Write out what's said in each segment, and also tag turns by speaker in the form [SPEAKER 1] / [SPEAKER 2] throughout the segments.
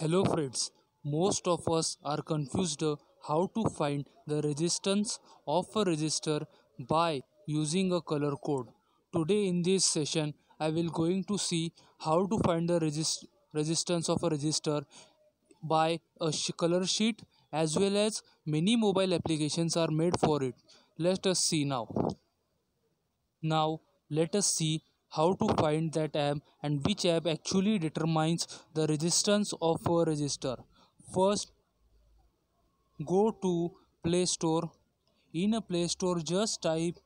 [SPEAKER 1] Hello friends, most of us are confused how to find the resistance of a resistor by using a color code. Today in this session I will going to see how to find the resist resistance of a resistor by a color sheet as well as many mobile applications are made for it. Let us see now. Now let us see how to find that app and which app actually determines the resistance of a resistor. First go to play store. In a play store just type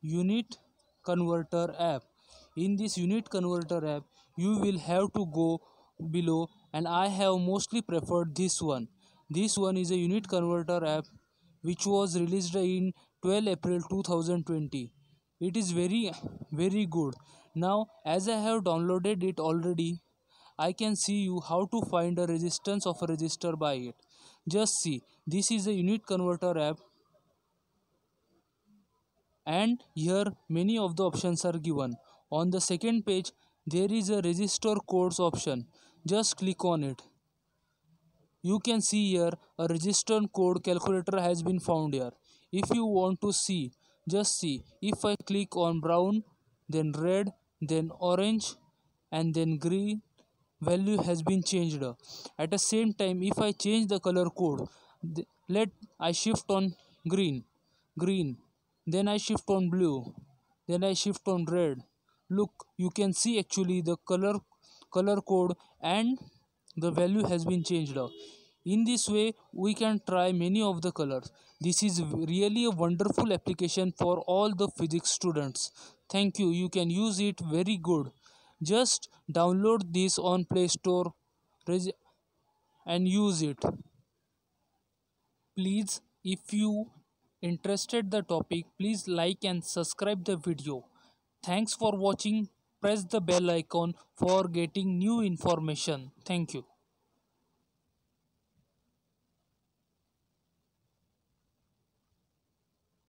[SPEAKER 1] unit converter app. In this unit converter app you will have to go below and i have mostly preferred this one. This one is a unit converter app which was released in 12 april 2020 it is very very good. Now as i have downloaded it already i can see you how to find a resistance of a resistor by it. Just see this is a unit converter app and here many of the options are given. On the second page there is a resistor codes option. Just click on it. You can see here a resistor code calculator has been found here. If you want to see just see if I click on brown then red then orange and then green value has been changed. At the same time if I change the color code let I shift on green green then I shift on blue then I shift on red. Look you can see actually the color color code and the value has been changed in this way we can try many of the colors. This is really a wonderful application for all the physics students. Thank you. You can use it very good. Just download this on play store and use it. Please if you interested the topic please like and subscribe the video. Thanks for watching. Press the bell icon for getting new information. Thank you